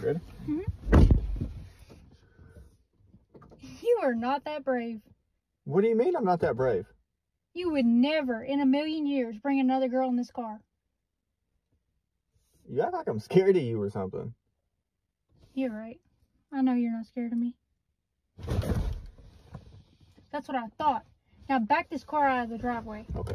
Ready? Mm-hmm. You are not that brave. What do you mean I'm not that brave? You would never in a million years bring another girl in this car. You act like I'm scared of you or something. You're right. I know you're not scared of me. That's what I thought. Now back this car out of the driveway. Okay.